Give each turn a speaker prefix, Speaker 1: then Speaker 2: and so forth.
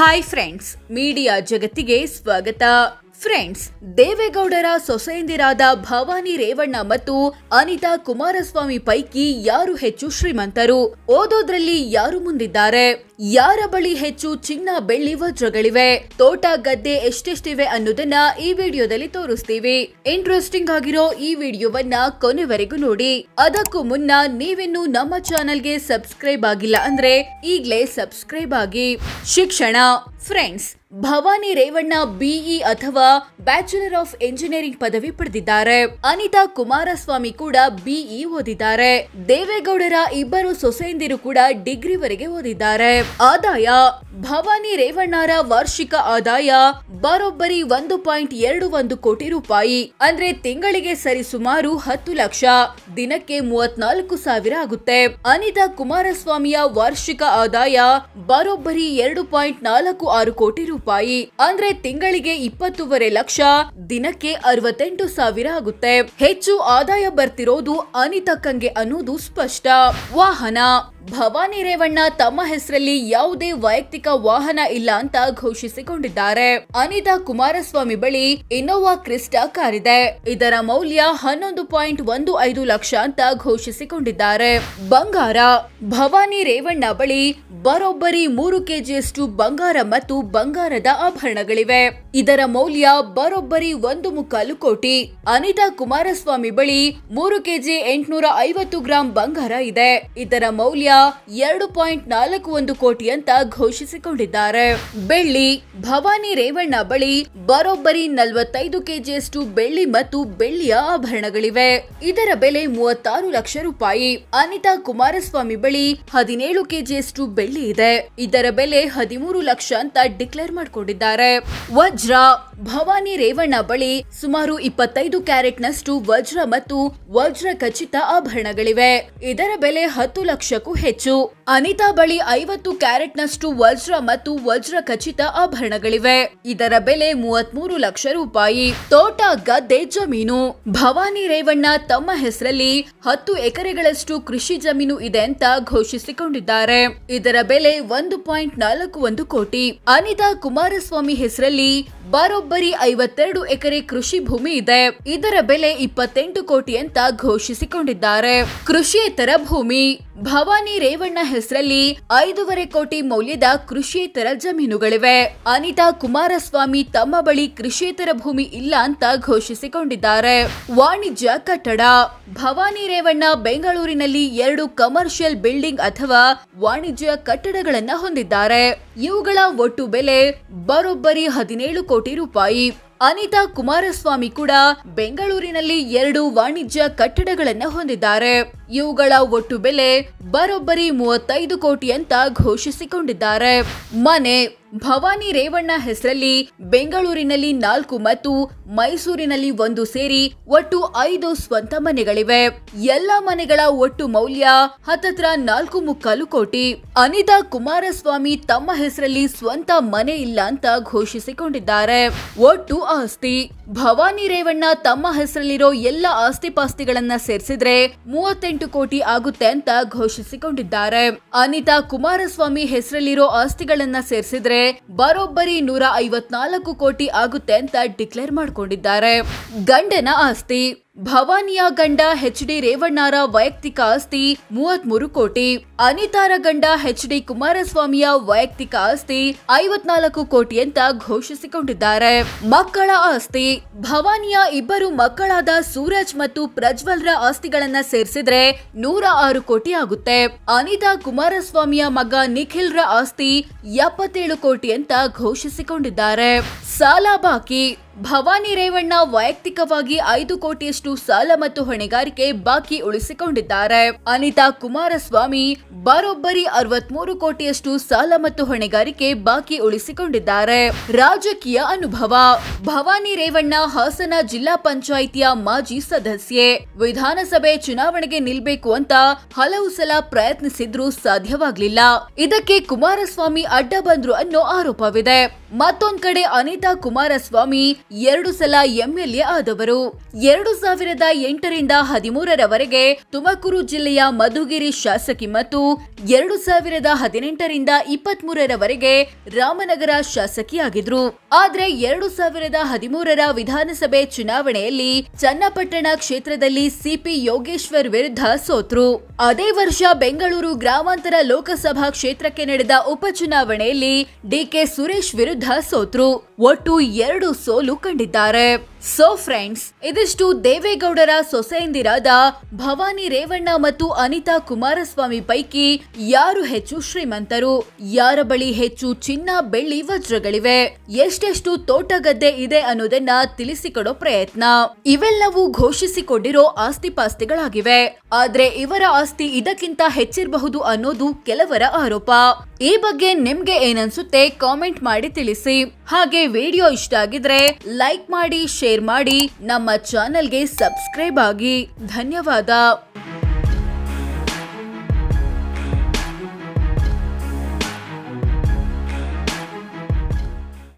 Speaker 1: Hi friends media ಜಗತ್ತಿಗೆ ಸ್ವಾಗತ friends ದೇವೇಗೌಡರ ಸೊಸೆಯಂದಿರಾದ ಭವಾನಿ ರೇವಣ್ಣ ಮತ್ತು ಅನಿತಾ ಕುಮಾರಸ್ವಾಮಿ ಪೈಕಿ ಯಾರು ಹೆಚ್ಚು ಶ್ರೀಮಂತರು ಓದೋದ್ರಲ್ಲಿ ಯಾರು ಮುಂದಿದ್ದಾರೆ ಯಾರ ಬಳಿ ಹೆಚ್ಚು ಚಿನ್ನ ಬೆಳ್ಳಿ ವಜ್ರಗಳಿವೆ? ತೋಟ ಗದ್ದೆ ಎಷ್ಟೆಷ್ಟಿವೆ ಅನ್ನೋದನ್ನ ಈ ವಿಡಿಯೋದಲ್ಲಿ ತೋರಿಸ್ತೀವಿ. ಇಂಟ್ರೆಸ್ಟಿಂಗ್ ಆಗಿರೋ ಈ ವಿಡಿಯೋವನ್ನ ಕೊನೆವರೆಗೂ ನೋಡಿ. ಅದಕ್ಕೂ ಮುನ್ನ ನೀವಿನ್ನು ನಮ್ಮ ಚಾನೆಲ್ಗೆ ಸಬ್ಸ್ಕ್ರೈಬ್ ಆಗಿಲ್ಲ ಅಂದ್ರೆ ಈಗ್ಲೇ ಸಬ್ಸ್ಕ್ರೈಬ್ ಆಗಿ. ಶಿಕ್ಷಣ ಫ್ರೆಂಡ್ಸ್ ಭವಾನಿ ರೇವಣ್ಣ ಬಿಇ ಅಥವಾ ಬ್ಯಾಚುಲರ್ ಆಫ್ ಎಂಜಿನಿಯರಿಂಗ್ ಪದವಿ ಪಡೆದಿದ್ದಾರೆ. ಅನಿತಾ ಕುಮಾರಸ್ವಾಮಿ ಕೂಡ ಬಿಇ ಓದಿದ್ದಾರೆ. ದೇವೇಗೌಡರ ಇಬ್ಬರು ಸೊಸೆಯಂದಿರು ಕೂಡ ಡಿಗ್ರಿವರೆಗೆ ಓದಿದ್ದಾರೆ. ಆದಾಯ. ಭವಾನಿ ರೇವಣ್ಣರ ವಾರ್ಷಿಕ ಆದಾಯ ಬರೋಬ್ಬರಿ ಒಂದು ಪಾಯಿಂಟ್ ಎರಡು ಒಂದು ಕೋಟಿ ರೂಪಾಯಿ. ಅಂದ್ರೆ ತಿಂಗಳಿಗೆ ಸರಿಸುಮಾರು ಹತ್ತು ಲಕ್ಷ. ದಿನಕ್ಕೆ ಮೂವತ್ನಾಲ್ಕು ಸಾವಿರ ಆಗುತ್ತೆ. ಅನಿತಾ ಕುಮಾರಸ್ವಾಮಿಯ ವಾರ್ಷಿಕ ಆದಾಯ ಬರೋಬ್ಬರಿ ಎರಡು ಪಾಯಿಂಟ್ ನಾಲ್ಕು ಆರು ಕೋಟಿ ರೂಪಾಯಿ. ಅಂದ್ರೆ ತಿಂಗಳಿಗೆ ಇಪ್ಪತ್ತೂವರೆ ಲಕ್ಷ, ದಿನಕ್ಕೆ ಅರವತ್ತೆಂಟು ಸಾವಿರ ಆಗುತ್ತೆ. ಹೆಚ್ಚು ಆದಾಯ ಬರ್ತಿರೋದು ಅನಿತಕ್ಕಂಗೆ ಅನ್ನೋದು ಸ್ಪಷ್ಟ. ವಾಹನ. ಭವಾನಿ ರೇವಣ್ಣ ತಮ್ಮ ಹೆಸರಲ್ಲಿ ಯಾವುದೇ ವೈಯಕ್ತಿಕ ವಾಹನ ಇಲ್ಲ ಅಂತ ಘೋಷಿಸಿಕೊಂಡಿದ್ದಾರೆ. ಅನಿತಾ ಕುಮಾರಸ್ವಾಮಿ ಬಳಿ ಇನ್ನೋವಾ ಕ್ರಿಸ್ಟಾ ಕಾರಿದೆ. ಇದರ ಮೌಲ್ಯ ಹನ್ನೊಂದು ಪಾಯಿಂಟ್ ಒಂದು ಐದು ಲಕ್ಷ ಅಂತ ಘೋಷಿಸಿಕೊಂಡಿದ್ದಾರೆ. ಬಂಗಾರ. ಭವಾನಿ ರೇವಣ್ಣ ಬಳಿ ಬರೋಬ್ಬರಿ ಮೂರು ಕೆಜಿಯಷ್ಟು ಬಂಗಾರ ಮತ್ತು ಬಂಗಾರದ ಆಭರಣಗಳಿವೆ. ಇದರ ಮೌಲ್ಯ ಬರೋಬ್ಬರಿ ಒಂದು ಮುಕ್ಕಾಲು ಕೋಟಿ. ಅನಿತಾ ಕುಮಾರಸ್ವಾಮಿ ಬಳಿ ಮೂರು ಕೆಜಿ ಎಂಟುನೂರ ಐವತ್ತು ಗ್ರಾಂ ಬಂಗಾರ ಇದೆ. ಇದರ ಮೌಲ್ಯ ಎರಡು ಪಾಯಿಂಟ್ ನಾಲ್ಕು ಒಂದು ಕೋಟಿ ಅಂತ ಘೋಷಿಸಿಕೊಂಡಿದ್ದಾರೆ. ಬೆಳ್ಳಿ, ಭವಾನಿ ರೇವಣ್ಣ ಬಳಿ ಬರೋಬ್ಬರಿ ನಲವತ್ತೈದು ಕೆಜಿಯಷ್ಟು ಬೆಳ್ಳಿ ಮತ್ತು ಬೆಳ್ಳಿಯ ಆಭರಣಗಳಿವೆ. ಇದರ ಬೆಲೆ ಮೂವತ್ತಾರು ಲಕ್ಷ ರೂಪಾಯಿ. ಅನಿತಾ ಕುಮಾರಸ್ವಾಮಿ ಬಳಿ ಹದಿನೇಳು ಕೆಜಿಯಷ್ಟು ಬೆಳ್ಳಿ ಇದೆ. ಇದರ ಬೆಲೆ ಹದಿಮೂರು ಲಕ್ಷ ಅಂತ ಡಿಕ್ಲೇರ್ ಮಾಡಿಕೊಂಡಿದ್ದಾರೆ. ವಜ್ರ, ಭವಾನಿ ರೇವಣ್ಣ ಬಳಿ ಸುಮಾರು ಇಪ್ಪತ್ತೈದು ಕ್ಯಾರೆಟ್ ನಷ್ಟು ವಜ್ರ ಮತ್ತು ವಜ್ರ ಖಚಿತ ಆಭರಣಗಳಿವೆ. ಇದರ ಬೆಲೆ ಹತ್ತು ಲಕ್ಷಕ್ಕೂ ಹೆಚ್ಚು. ಅನಿತಾ ಬಳಿ ಐವತ್ತು ಕ್ಯಾರೆಟ್ನಷ್ಟು ವಜ್ರ ಮತ್ತು ವಜ್ರ ಖಚಿತ ಆಭರಣಗಳಿವೆ. ಇದರ ಬೆಲೆ ಮೂವತ್ಮೂರು ಲಕ್ಷ ರೂಪಾಯಿ. ತೋಟ, ಗದ್ದೆ, ಜಮೀನು. ಭವಾನಿ ರೇವಣ್ಣ ತಮ್ಮ ಹೆಸರಲ್ಲಿ ಹತ್ತು ಎಕರೆಗಳಷ್ಟು ಕೃಷಿ ಜಮೀನು ಇದೆ ಅಂತ ಘೋಷಿಸಿಕೊಂಡಿದ್ದಾರೆ. ಇದರ ಬೆಲೆ ಒಂದು ಪಾಯಿಂಟ್ ನಾಲ್ಕು ಒಂದು ಕೋಟಿ. ಅನಿತಾ ಕುಮಾರಸ್ವಾಮಿ ಹೆಸರಲ್ಲಿ ಬರೋಬ್ಬರಿ ಐವತ್ತೆರಡು ಎಕರೆ ಕೃಷಿ ಭೂಮಿ ಇದೆ. ಇದರ ಬೆಲೆ ಇಪ್ಪತ್ತೆಂಟು ಕೋಟಿ ಅಂತ ಘೋಷಿಸಿಕೊಂಡಿದ್ದಾರೆ. ಕೃಷಿಯೇತರ ಭೂಮಿ. ಭವಾನಿ ರೇವಣ್ಣ ಹೆಸರಲ್ಲಿ ಐದೂವರೆ ಕೋಟಿ ಮೌಲ್ಯದ ಕೃಷಿಯೇತರ ಜಮೀನುಗಳಿವೆ. ಅನಿತಾ ಕುಮಾರಸ್ವಾಮಿ ತಮ್ಮ ಬಳಿ ಕೃಷಿಯೇತರ ಭೂಮಿ ಇಲ್ಲ ಅಂತ ಘೋಷಿಸಿಕೊಂಡಿದ್ದಾರೆ. ವಾಣಿಜ್ಯ ಕಟ್ಟಡ. ಭವಾನಿ ರೇವಣ್ಣ ಬೆಂಗಳೂರಿನಲ್ಲಿ ಎರಡು ಕಮರ್ಷಿಯಲ್ ಬಿಲ್ಡಿಂಗ್ ಅಥವಾ ವಾಣಿಜ್ಯ ಕಟ್ಟಡಗಳನ್ನ ಹೊಂದಿದ್ದಾರೆ. ಇವುಗಳ ಒಟ್ಟು ಬೆಲೆ ಬರೋಬ್ಬರಿ ಹದಿನೇಳು ಕೋಟಿ ರೂಪಾಯಿ. ಅನಿತಾ ಕುಮಾರಸ್ವಾಮಿ ಕೂಡ ಬೆಂಗಳೂರಿನಲ್ಲಿ ಎರಡು ವಾಣಿಜ್ಯ ಕಟ್ಟಡಗಳನ್ನ ಹೊಂದಿದ್ದಾರೆ. ಇವುಗಳ ಒಟ್ಟು ಬೆಲೆ ಬರೋಬ್ಬರಿ ಮೂವತ್ತೈದು ಕೋಟಿ ಅಂತ ಘೋಷಿಸಿಕೊಂಡಿದ್ದಾರೆ. ಮನೆ ಭವಾನಿ ರೇವಣ್ಣ ಹೆಸರಲ್ಲಿ ಬೆಂಗಳೂರಿನಲ್ಲಿ ನಾಲ್ಕು ಮತ್ತು ಮೈಸೂರಿನಲ್ಲಿ ಒಂದು ಸೇರಿ ಒಟ್ಟು ಐದು ಸ್ವಂತ ಮನೆಗಳಿವೆ. ಎಲ್ಲ ಮನೆಗಳ ಒಟ್ಟು ಮೌಲ್ಯ ಹತ್ತತ್ರ ನಾಲ್ಕು ಮುಕ್ಕಾಲು ಕೋಟಿ. ಅನಿತಾ ಕುಮಾರಸ್ವಾಮಿ ತಮ್ಮ ಹೆಸರಲ್ಲಿ ಸ್ವಂತ ಮನೆ ಇಲ್ಲ ಅಂತ ಘೋಷಿಸಿಕೊಂಡಿದ್ದಾರೆ. ಒಟ್ಟು ಆಸ್ತಿ. ಭವಾನಿ ರೇವಣ್ಣ ತಮ್ಮ ಹೆಸರಲ್ಲಿರೋ ಎಲ್ಲ ಆಸ್ತಿ ಪಾಸ್ತಿಗಳನ್ನ ಸೇರಿಸಿದ್ರೆ ಮೂವತ್ತೆಂಟು ಕೋಟಿ ಆಗುತ್ತೆ ಅಂತ ಘೋಷಿಸಿಕೊಂಡಿದ್ದಾರೆ. ಅನಿತಾ ಕುಮಾರಸ್ವಾಮಿ ಹೆಸರಲ್ಲಿರೋ ಆಸ್ತಿಗಳನ್ನ ಸೇರಿಸಿದ್ರೆ ಬರೋಬ್ಬರಿ ನೂರ ಐವತ್ನಾಲ್ಕು ಕೋಟಿ ಆಗುತ್ತೆ ಅಂತ ಡಿಕ್ಲೇರ್ ಮಾಡ್ಕೊಂಡಿದ್ದಾರೆ. ಗಂಡನ ಆಸ್ತಿ. ಭವಾನಿಯ ಗಂಡ ಎಚ್ ಡಿ ರೇವಣ್ಣರ ವೈಯಕ್ತಿಕ ಆಸ್ತಿ ಮೂವತ್ಮೂರು ಕೋಟಿ. ಅನಿತಾರ ಗಂಡ ಎಚ್ ಡಿ ಕುಮಾರಸ್ವಾಮಿಯ ವೈಯಕ್ತಿಕ ಆಸ್ತಿ ಐವತ್ನಾಲ್ಕು ಕೋಟಿ ಅಂತ ಘೋಷಿಸಿಕೊಂಡಿದ್ದಾರೆ. ಮಕ್ಕಳ ಆಸ್ತಿ. ಭವಾನಿಯ ಇಬ್ಬರು ಮಕ್ಕಳಾದ ಸೂರಜ್ ಮತ್ತು ಪ್ರಜ್ವಲ್ರ ಆಸ್ತಿಗಳನ್ನ ಸೇರಿಸಿದ್ರೆ ನೂರ ಆರು ಕೋಟಿ ಆಗುತ್ತೆ. ಅನಿತಾ ಕುಮಾರಸ್ವಾಮಿಯ ಮಗ ನಿಖಿಲ್ರ ಆಸ್ತಿ ಎಪ್ಪತ್ತೇಳು ಕೋಟಿ ಅಂತ ಘೋಷಿಸಿಕೊಂಡಿದ್ದಾರೆ. ಸಾಲ ಬಾಕಿ. ಭವಾನಿ ರೇವಣ್ಣ ವೈಯಕ್ತಿಕವಾಗಿ ಐದು ಕೋಟಿಯಷ್ಟು ಸಾಲ ಮತ್ತು ಹೊಣೆಗಾರಿಕೆ ಬಾಕಿ ಉಳಿಸಿಕೊಂಡಿದ್ದಾರೆ. ಅನಿತಾ ಕುಮಾರಸ್ವಾಮಿ ಬರೋಬ್ಬರಿ ಅರವತ್ಮೂರು ಕೋಟಿಯಷ್ಟು ಸಾಲ ಮತ್ತು ಹೊಣೆಗಾರಿಕೆ ಬಾಕಿ ಉಳಿಸಿಕೊಂಡಿದ್ದಾರೆ. ರಾಜಕೀಯ ಅನುಭವ. ಭವಾನಿ ರೇವಣ್ಣ ಹಾಸನ ಜಿಲ್ಲಾ ಪಂಚಾಯಿತಿಯ ಮಾಜಿ ಸದಸ್ಯೆ. ವಿಧಾನಸಭೆ ಚುನಾವಣೆಗೆ ನಿಲ್ಬೇಕು ಅಂತ ಹಲವು ಸಲ ಪ್ರಯತ್ನಿಸಿದ್ರೂ ಸಾಧ್ಯವಾಗಲಿಲ್ಲ. ಇದಕ್ಕೆ ಕುಮಾರಸ್ವಾಮಿ ಅಡ್ಡ ಬಂದ್ರು ಅನ್ನೋ ಆರೋಪವಿದೆ. ಮತ್ತೊಂದ್ ಕಡೆ ಅನಿತಾ ಕುಮಾರಸ್ವಾಮಿ ಎರಡು ಸಲ ಎಂಎಲ್ಎ ಆದವರು. ಎರಡು ಸಾವಿರದ ಎಂಟರಿಂದ ಹದಿಮೂರರವರೆಗೆ ತುಮಕೂರು ಜಿಲ್ಲೆಯ ಮಧುಗಿರಿ ಶಾಸಕಿ ಮತ್ತು ಎರಡು ಸಾವಿರದ ಹದಿನೆಂಟರಿಂದ ಇಪ್ಪತ್ತ್ ಮೂರರವರೆಗೆ ರಾಮನಗರ ಶಾಸಕಿಯಾಗಿದ್ರು. ಆದ್ರೆ ಎರಡು ಸಾವಿರದ ಹದಿಮೂರರ ವಿಧಾನಸಭೆ ಚುನಾವಣೆಯಲ್ಲಿ ಚನ್ನಪಟ್ಟಣ ಕ್ಷೇತ್ರದಲ್ಲಿ ಸಿಪಿ ಯೋಗೇಶ್ವರ್ ವಿರುದ್ಧ ಸೋತ್ರು. ಅದೇ ವರ್ಷ ಬೆಂಗಳೂರು ಗ್ರಾಮಾಂತರ ಲೋಕಸಭಾ ಕ್ಷೇತ್ರಕ್ಕೆ ನಡೆದ ಉಪಚುನಾವಣೆಯಲ್ಲಿ ಡಿಕೆ ಸುರೇಶ್ ವಿರುದ್ಧ ಸೋತ್ರು ಒಟ್ಟು ಎರಡು ಸೋಲು ಕಂಡಿದ್ದಾರೆ. ಸೊ ಫ್ರೆಂಡ್ಸ್ ಇದಿಷ್ಟು ದೇವೇಗೌಡರ ಸೊಸೆಯಂದಿರಾದ ಭವಾನಿ ರೇವಣ್ಣ ಮತ್ತು ಅನಿತಾ ಕುಮಾರಸ್ವಾಮಿ ಪೈಕಿ ಯಾರು ಹೆಚ್ಚು ಶ್ರೀಮಂತರು? ಯಾರ ಬಳಿ ಹೆಚ್ಚು ಚಿನ್ನ, ಬೆಳ್ಳಿ, ವಜ್ರಗಳಿವೆ? ಎಷ್ಟೆಷ್ಟು ತೋಟ ಗದ್ದೆ ಇದೆ ಅನ್ನೋದನ್ನ ತಿಳಿಸಿಕೊಡೋ ಪ್ರಯತ್ನ. ಇವೆಲ್ಲವೂ ಘೋಷಿಸಿಕೊಂಡಿರೋ ಆಸ್ತಿಪಾಸ್ತಿಗಳಾಗಿವೆ. ಆದ್ರೆ ಇವರ ಆಸ್ತಿ ಇದಕ್ಕಿಂತ ಹೆಚ್ಚಿರಬಹುದು ಅನ್ನೋದು ಕೆಲವರ ಆರೋಪ. ಈ ಬಗ್ಗೆ ನಿಮ್ಗೆ ಏನನ್ಸುತ್ತೆ ಕಾಮೆಂಟ್ ಮಾಡಿ ತಿಳಿಸಿ. ಹಾಗೆ ವಿಡಿಯೋ ಇಷ್ಟ ಆಗಿದ್ರೆ ಲೈಕ್ ಮಾಡಿ ಶೇರ್ ಮಾಡಿ ನಮ್ಮ ಚಾನೆಲ್ಗೆ ಸಬ್ಸ್ಕ್ರೈಬ್ ಆಗಿ ಧನ್ಯವಾದ